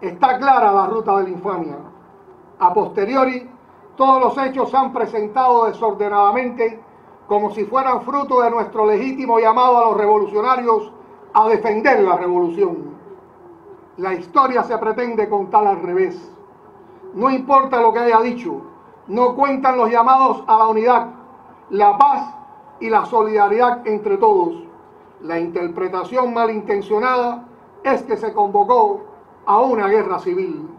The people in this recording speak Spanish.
Está clara la ruta de la infamia. A posteriori, todos los hechos se han presentado desordenadamente como si fueran fruto de nuestro legítimo llamado a los revolucionarios a defender la revolución. La historia se pretende contar al revés. No importa lo que haya dicho, no cuentan los llamados a la unidad, la paz y la solidaridad entre todos. La interpretación malintencionada es que se convocó a una guerra civil.